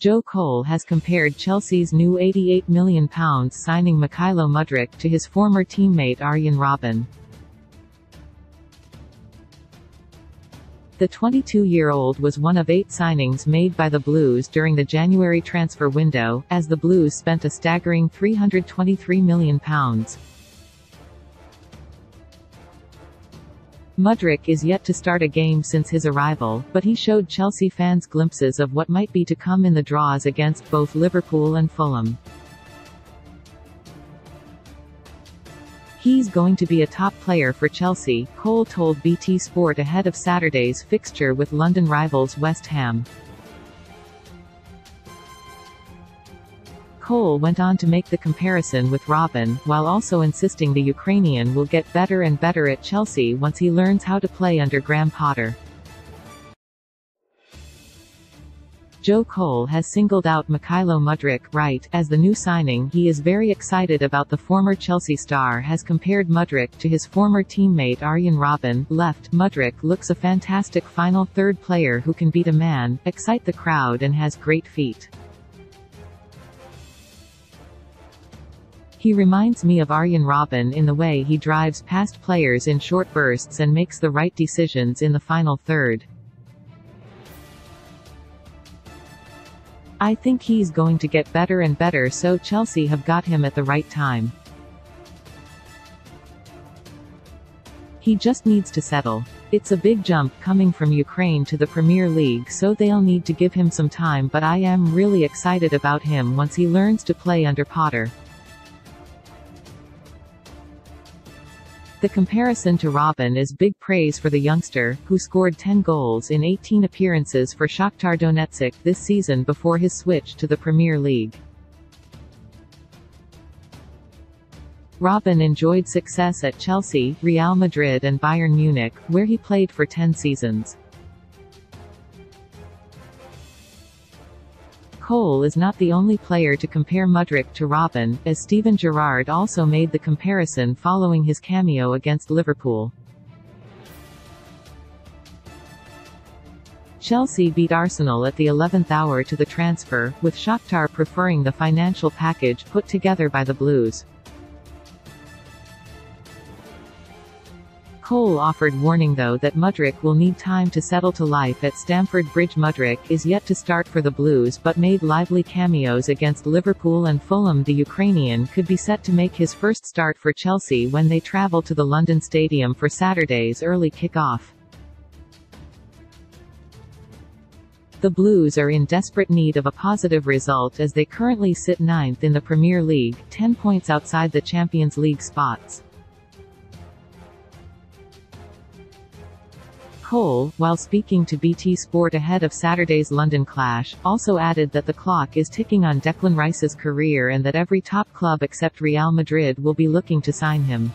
Joe Cole has compared Chelsea's new £88 million signing Mykhailo Mudryk to his former teammate Arjen Robben. The 22-year-old was one of eight signings made by the Blues during the January transfer window, as the Blues spent a staggering £323 million. Mudryk is yet to start a game since his arrival, but he showed Chelsea fans glimpses of what might be to come in the draws against both Liverpool and Fulham. He's going to be a top player for Chelsea, Cole told BT Sport ahead of Saturday's fixture with London rivals West Ham. Cole went on to make the comparison with Robben, while also insisting the Ukrainian will get better and better at Chelsea once he learns how to play under Graham Potter. Joe Cole has singled out Mykhailo Mudryk right as the new signing he is very excited about the former Chelsea star has compared Mudryk to his former teammate Arjen Robben left Mudryk looks a fantastic final third player who can beat a man, excite the crowd and has great feet. He reminds me of Arjen Robben in the way he drives past players in short bursts and makes the right decisions in the final third. I think he's going to get better and better so Chelsea have got him at the right time. He just needs to settle. It's a big jump coming from Ukraine to the Premier League so they'll need to give him some time but I am really excited about him once he learns to play under Potter. The comparison to Robben is big praise for the youngster, who scored 10 goals in 18 appearances for Shakhtar Donetsk this season before his switch to the Premier League. Robben enjoyed success at Chelsea, Real Madrid and Bayern Munich, where he played for 10 seasons. Cole is not the only player to compare Mudryk to Robben, as Steven Gerrard also made the comparison following his cameo against Liverpool. Chelsea beat Arsenal at the 11th hour to the transfer, with Shakhtar preferring the financial package put together by the Blues. Cole offered warning though that Mudryk will need time to settle to life at Stamford Bridge Mudryk is yet to start for the Blues but made lively cameos against Liverpool and Fulham the Ukrainian could be set to make his first start for Chelsea when they travel to the London Stadium for Saturday's early kick-off. The Blues are in desperate need of a positive result as they currently sit ninth in the Premier League, 10 points outside the Champions League spots. Cole, while speaking to BT Sport ahead of Saturday's London clash, also added that the clock is ticking on Declan Rice's career and that every top club except Real Madrid will be looking to sign him.